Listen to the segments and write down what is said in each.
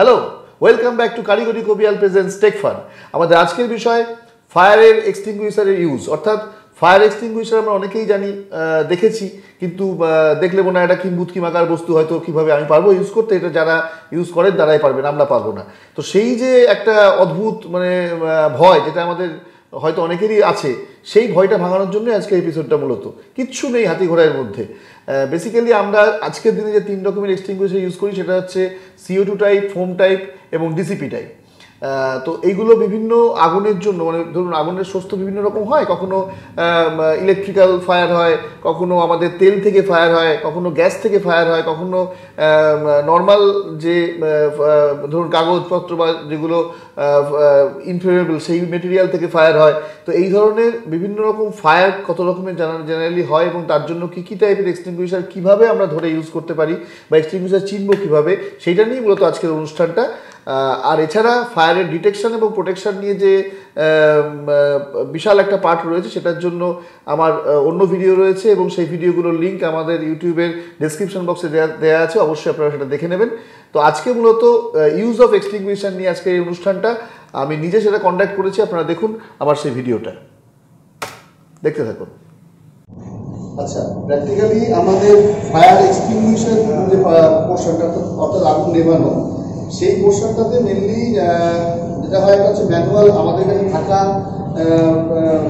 Hello welcome back to কারিগরি কবিয়াল presence take fun আমাদের আজকের বিষয় ফায়ারের এক্সটিংগুইশারের ইউজ অর্থাৎ ফায়ার এক্সটিংগুইশার আমরা অনেকেই জানি দেখেছি, কিন্তু দেখলে মনে হয় এটা কিম্বুত কিমাকার বস্তু, হয়তো কীভাবে আমি পারব ইউজ করতে। এটা যারা ইউজ করেন, তারাই পারবেন, আমরা পারব না। তো সেই যে একটা অদ্ভুত মানে ভয়, যেটা আমাদের হয়তো অনেকেরই আছে। সেই ভয়টা ভাঙানোর জন্য আজকের এপিসোডটা মূলত। কিচ্ছু নেই হাতি ঘোড়ার মধ্যে বেসিক্যালি আমরা আজকের দিনে যে তিন রকমের এক্সটিংগুইশার ইউজ করি, সেটা হচ্ছে CO two type foam type এবং ডিসিপি টাইপ তো এইগুলো বিভিন্ন আগুনের জন্য মানে ধরুন আগুনের সোর্স তো বিভিন্ন রকম হয়, কখনো ইলেকট্রিক্যাল ফায়ার হয়, কখনো আমাদের তেল থেকে ফায়ার হয়, কখনো গ্যাস থেকে ফায়ার হয়, কখনো নর্মাল যে ধরুন কাগজপত্র বা যেগুলো ইনফ্লেমেবল সেই মেটেরিয়াল থেকে ফায়ার হয়। তো এই ধরনের বিভিন্ন রকম ফায়ার কত রকমের জেনারেলি হয় এবং তার জন্য কী কী টাইপের এক্সটিংগুইশার কীভাবে আমরা ধরে ইউজ করতে পারি বা এক্সটিংগুইশার চিনব কীভাবে, সেইটা নিয়ে মূলত আজকের অনুষ্ঠানটা। আর এছাড়া ফায়ারের ডিটেকশন এবং প্রোটেকশন নিয়ে যে বিশাল একটা পার্ট রয়েছে, সেটার জন্য আমার অন্য ভিডিও রয়েছে এবং সেই ভিডিওগুলোর লিঙ্ক আমাদের ইউটিউবের ডেসক্রিপশন বক্সে দেওয়া আছে, অবশ্যই আপনারা সেটা দেখে নেবেন। তো আজকে মূলত ইউজ অফ এক্সটিংগুইশন নিয়ে আজকে এই অনুষ্ঠানটা আমি নিজে সেটা কন্ডাক্ট করেছি, আপনারা দেখুন আমার সেই ভিডিওটা দেখতে থাকুন। আচ্ছা প্র্যাকটিক্যালি আমাদের ফায়ার এক্সটিংগুইশার যে পোর্শনটা অর্থাৎ আগুন নেভানো সেই পোর্শনটাতে মেনলি যেটা হয় হচ্ছে ম্যানুয়াল আমাদের কাছে থাকা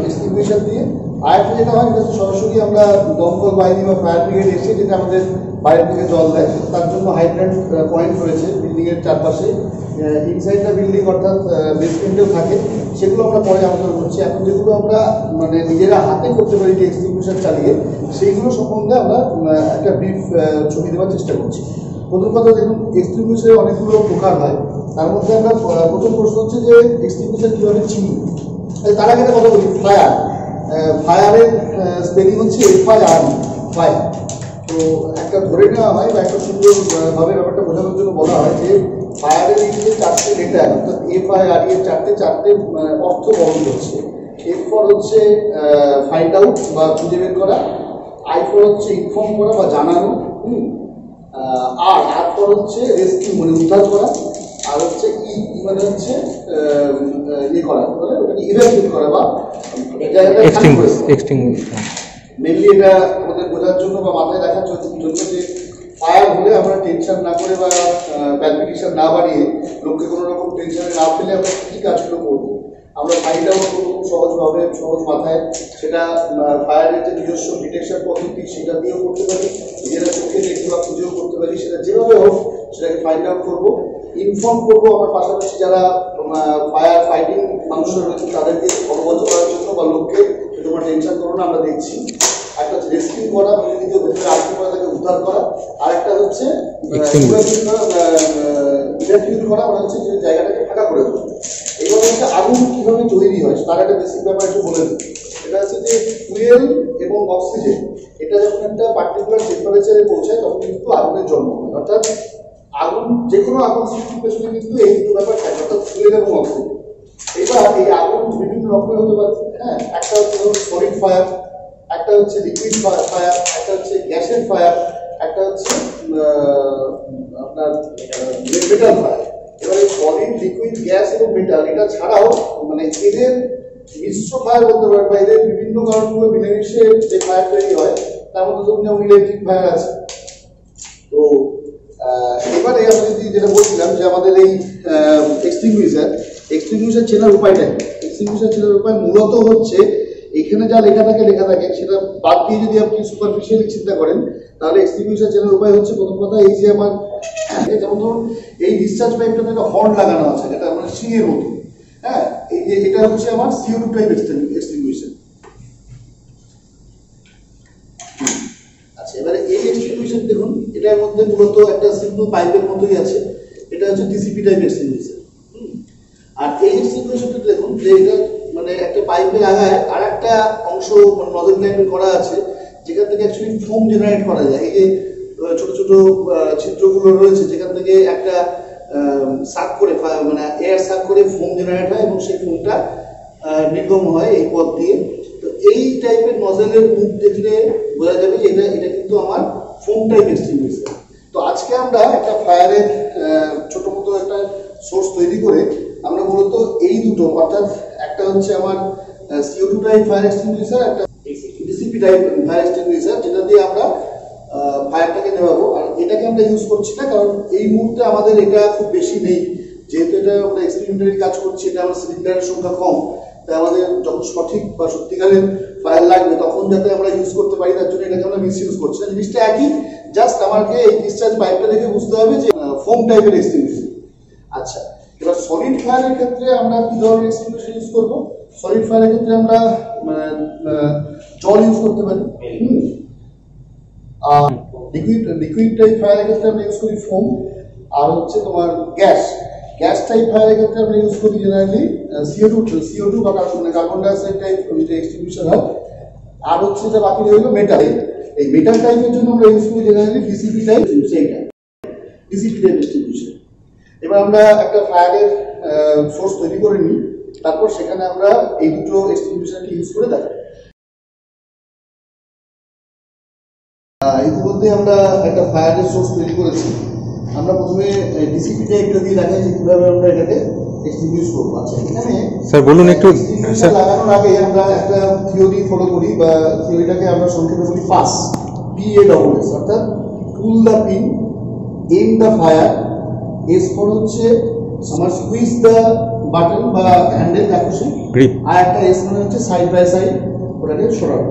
এক্সটিংগুইশার দিয়ে। আরেকটা যেটা হয়, সেটা সরাসরি আমরা দমকল বাহিনী বা ফায়ার ব্রিগেড এসে যেটা আমাদের বাইরে থেকে জল দেয়, তার জন্য হাইড্রেন্ট পয়েন্ট রয়েছে বিল্ডিংয়ের চারপাশে। ইনসাইড দ্য বিল্ডিং অর্থাৎ বেসমেন্টেও থাকে। সেগুলো আমরা পরে আলোচনা করছি। এখন যেগুলো আমরা মানে নিজেরা হাতে করতে পারি যে এক্সটিংগুইশার চালিয়ে, সেইগুলো সম্বন্ধে আমরা একটা ব্রিফ ছবি দেওয়ার চেষ্টা করছি। প্রথম কথা দেখুন এক্সটিংগুইশারের অনেকগুলো প্রকার হয়। তার মধ্যে আমরা প্রথম প্রশ্ন হচ্ছে যে এক্সটিংগুইশার কীভাবে চিনি? এই তার আগে কথা বলি ফায়ার ফায়ারের স্পেলিং হচ্ছে এফ আই আর ফায়ার তো একটা ধরে নেওয়া হয় বা একটা সুন্দর আহ, ভাবে ব্যাপারটা বোঝানোর জন্য বলা হয় যে ফায়ারের যে চারটে লেটার অর্থাৎ এফ আই আর এর চারটে চারটে অর্থ বহন করছে। এফ ফর হচ্ছে ফাইন্ড আউট বা খুঁজে বের করা। আই ফর হচ্ছে ইনফর্ম করা বা জানানো হুম? আর আর পর হচ্ছে রেস্কিউ মানে উদ্ধার করা আর হচ্ছে ই মানে হচ্ছে ইয়ে করা মানে ওটাকে ইভ্যাকুয়েট করা বা মেনলি এটা আমাদের বোঝার জন্য বা মাথায় রাখার জন্য জন্য যে ফায়ার হলে আমরা টেনশন না করে বা প্যালপিটেশন না বাড়িয়ে লোককে কোনো রকম টেনশনে না ফেলে আমরা কী কাজগুলো করব? আমরা ফাইন্ড আউট করব সহজভাবে সহজ মাথায়। সেটা ফায়ারের যে নিজস্ব ডিটেকশন পদ্ধতি সেটা দিয়েও করতে পারি নিজেরা চোখে দেখে বা খুঁজেও করতে পারি সেটা যেভাবে হোক সেটাকে ফাইন্ড আউট করব ইনফর্ম করব আমার পাশাপাশি যারা ফায়ার ফাইটিং মানুষরা রয়েছে তাদেরকে অবগত করার জন্য বা লোককে তোমরা টেনশন করো না আমরা দেখছি। একটা হচ্ছে রেস্কিউ করা মানে নিজের ভেতরে আটকে পড়া তাকে উদ্ধার করা। আর একটা হচ্ছে. ইভ্যাকুয়েট করা মানে হচ্ছে যে জায়গাটাকে ফাঁকা করে দেওয়া এইভাবে হচ্ছে আগুন কীভাবে তৈরি হয় তার একটা বেসিক ব্যাপার একটু বলে দিই। এটা হচ্ছে যে ফুয়েল এবং অক্সিজেন এটা যখন একটা পার্টিকুলার টেম্পারেচারে পৌঁছায়, তখন কিন্তু আগুনের জন্ম হয়। অর্থাৎ আগুন যে কোনো আগুন সৃষ্টির পেছনে কিন্তু এই দুটো ব্যাপার থাকে, অর্থাৎ ফুয়েল এবং অক্সিজেন এবার এই আগুন বিভিন্ন রকমের হতে পারে হ্যাঁ একটা হচ্ছে ধরুন সলিড ফায়ার একটা হচ্ছে লিকুইড ফায়ার একটা হচ্ছে গ্যাসের ফায়ার একটা হচ্ছে আপনার মেটাল ফায়ার এবারে সলিড লিকুইড গ্যাস এবং মেটাল এটা ছাড়াও মানে এদের মিশ্র ফায়ার বলতে পারেন, বা এদের বিভিন্ন কারণগুলো মিলেমিশে যে ফায়ার তৈরি হয়, তার মধ্যে ধরুন যেমন ইলেকট্রিক ফায়ার আছে। তো এবারে আমরা যদি যেটা বলছিলাম যে আমাদের এই এক্সটিংগুইশার এক্সটিংগুইশার চেনার উপায়টা এক্সটিংগুইশার চেনার উপায় মূলত হচ্ছে, এখানে যা লেখা থাকে লেখা থাকে, সেটা বাদ দিয়ে যদি আপনি সুপারফিশিয়ালি চিন্তা করেন, তাহলে এক্সটিংগুইশার চেনার উপায় হচ্ছে প্রথম কথা, এই যে আমার যেমন ধরুন, এই ডিসচার্জ পাইপটাতে একটা হর্ন লাগানো আছে, যেটা মানে সিংয়ের মতো। হ্যাঁ? এটা হচ্ছে আমার সিও টাইপ এক্সটিংগুইশার আচ্ছা এবারে এই এক্সটিংগুইশার দেখুন, এটার মধ্যে মূলত একটা সিম্পল পাইপের মতোই আছে। এটা হচ্ছে টিসিপি টাইপ এক্সটিংগুইশার আর এই এক্সটিংগুইশারটা দেখুন, যে এটা মানে একটা পাইপের আগায় আর একটা অংশ নজর টাইপের করা আছে, যেখান থেকে অ্যাকচুয়ালি ফোম জেনারেট করা যায়। এই যে ছোট ছোট ছিদ্রগুলো রয়েছে, যেখান থেকে একটা সাক করে মানে এয়ার সাক করে ফোম জেনারেট হয় এবং সেই ফোমটা নির্গম হয় এই পথ দিয়ে। তো এই টাইপের নজলের মুখ দেখলে বোঝা যাবে যে এটা এটা কিন্তু আমার ফোম টাইপ এক্সটিংগুইশার তো আজকে আমরা একটা ফায়ারের ছোট মতো একটা সোর্স তৈরি করে আমরা মূলত এই দুটো অর্থাৎ একটা হচ্ছে আমার CO two type fire extinguisher একটা ডিসিপি টাইপ ফায়ার এক্সটিংগুইশার যেটা দিয়ে আমরা ফায়ারটাকে নেভাবো আর এটাকে আমরা ইউজ করছি না কারণ এই মুহূর্তে আমাদের এটা খুব বেশি নেই। যেহেতু এটা আমরা এক্সপেরিমেন্টারি কাজ করছি এটা আমার সিলিন্ডারের সংখ্যা কম তাই আমাদের যখন সঠিক বা সত্যিকারের ফায়ার লাগবে তখন যাতে আমরা ইউজ করতে পারি তার জন্য এটাকে আমরা মিস ইউজ করছি না। জিনিসটা একই জাস্ট আমাকে এই ডিসচার্জ পাইপটা দেখে বুঝতে হবে যে ফোম টাইপের এক্সটিংগুইশার আচ্ছা এবার সলিড ফায়ারের ক্ষেত্রে আমরা কি ধরনের এক্সটিংগুইশার ইউজ করব? সলিড ফায়ারের ক্ষেত্রে আমরা আহ, জল ইউজ করতে পারি। লিকুইড লিকুইড টাইপ ফায়ারের ক্ষেত্রে আমরা ইউজ করি ফোম আর হচ্ছে তোমার গ্যাস গ্যাস টাইপ ফায়ারের ক্ষেত্রে আমরা ইউজ করি generally CO two CO two বা কার্বন মানে কার্বন ডাইঅক্সাইড টাইপ যেটা এক্সটিংগুইশার হয়। আর হচ্ছে যেটা বাকি রইল মেটাল এই মেটাল টাইপের জন্য আমরা ইউজ করি জেনারেলি ডিসিপি টাইপ সেইটা ডিসিপি টাইপ এক্সটিংগুইশার এবার আমরা একটা ফায়ারের সোর্স তৈরি করে নিই। তারপর সেখানে আমরা এই দুটো এক্সটিংগুইশারকে ইউজ করে দেখাই। ইতিমধ্যে আমরা একটা ফায়ারের সোর্স তৈরি করেছি। আমরা প্রথমে ডিসিপি একটা দিয়ে দেখাই যে কীভাবে আমরা এটাকে এক্সটিংগুইশ করব। আচ্ছা এখানে স্যার বলুন একটু স্যার। লাগানোর আগে আমরা একটা থিওরি ফলো করি বা থিওরিটাকে আমরা সংক্ষেপে বলি PASS P A double S অর্থাৎ pull the pin aim the fire S for হচ্ছে আমার সুইচ দ্য বাটন বা হ্যান্ডেল খুশি Grip. আর একটা এস মানে হচ্ছে সাইড বাই সাইড ওটাকে সরানো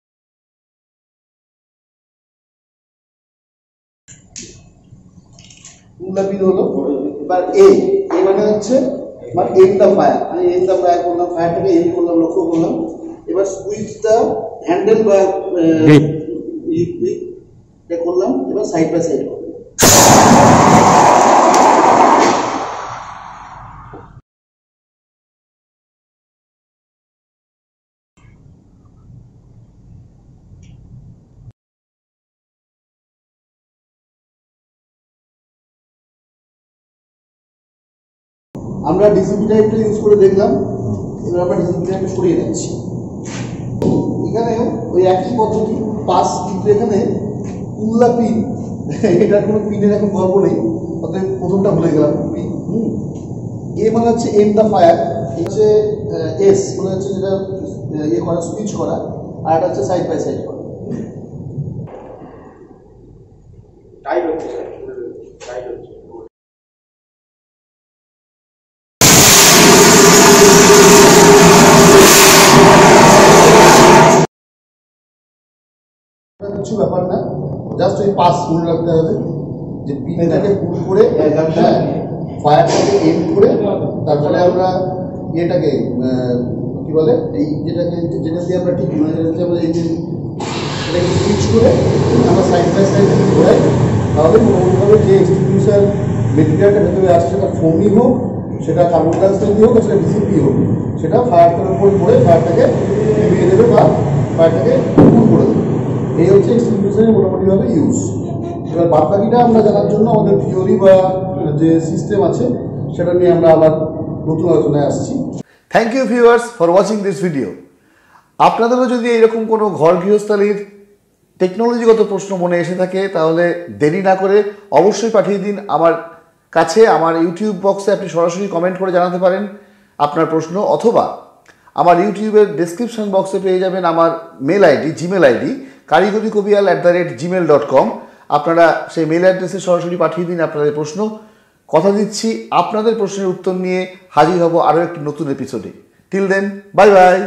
উল্লাপিন হলো এবার এ এ মানে হচ্ছে আমার এম দা ফায়ার আমি এম দা ফায়ার করলাম ফায়ারটাকে এম করলাম লক্ষ্য করলাম। এবার সুইচ দা হ্যান্ডেল বা করলাম। এবার সাইড বাই সাইড করলাম। আমরা ডিসিপি টাইপটা ইউজ করে দেখলাম। এবার আমরা ডিসিপি টাইপটা সরিয়ে নিচ্ছি। এখানে ওই একই পদ্ধতি, পাস কিন্তু এখানে উল্লা পিন এটার কোনো পিনের এখন গল্প নেই। অতএব প্রথমটা ভুলে গেলাম। Pin hmm. এ মানে হচ্ছে এম দ্য ফায়ার হচ্ছে এস মানে হচ্ছে যেটা ইয়ে করা সুইচ করা, আর এটা হচ্ছে সাইড বাই সাইড করা টাইট হচ্ছে স্যার টাইট হচ্ছে এটা কিছু ব্যাপার না জাস্ট ওই পাস মনে রাখতে হবে যে পিনটাকে পুল করে হ্যাঁ ফায়ারটাকে এম করে তারপরে আমরা ইয়েটাকে কি বলে এই যেটাকে যেটা দিয়ে আমরা ঠিক মানে যেটা দিয়ে আমরা এই যে এটাকে সুইচ করে আমরা সাইড বাই সাইড ঘোরাই। তাহলে মোটামুটিভাবে যে মেটেরিয়ালটা ভেতরে আসছে সেটা ফোমই হোক সেটা কার্বন ডাইঅক্সাইড হোক সেটা ডিসিপি হোক সেটা ফায়ারটার উপর পড়ে ফায়ারটাকে নিভিয়ে দেবে বা ফায়ারটাকে কুল করে এই হচ্ছে মোটামুটিভাবে ইউজ এবার বাদ আমরা জানার জন্য আমাদের থিওরি বা যে সিস্টেম আছে, সেটা নিয়ে আমরা আবার নতুন আলোচনায় আসছি। Thank you viewers for watching this video আপনাদেরও যদি এরকম কোনো ঘর গৃহস্থালির টেকনোলজিগত প্রশ্ন মনে এসে থাকে, তাহলে দেরি না করে অবশ্যই পাঠিয়ে দিন আমার কাছে, আমার ইউটিউব বক্সে আপনি সরাসরি কমেন্ট করে জানাতে পারেন আপনার প্রশ্ন, অথবা আমার ইউটিউবের ডেসক্রিপশন বক্সে পেয়ে যাবেন আমার মেল আইডি জিমেল আইডি কারিগরি কবিয়াল at the rate Gmail dot com আপনারা সেই মেল অ্যাড্রেসে সরাসরি পাঠিয়ে দিন আপনাদের প্রশ্ন। কথা দিচ্ছি আপনাদের প্রশ্নের উত্তর নিয়ে হাজির হব আরও একটি নতুন এপিসোডে টিল দেন বাই বাই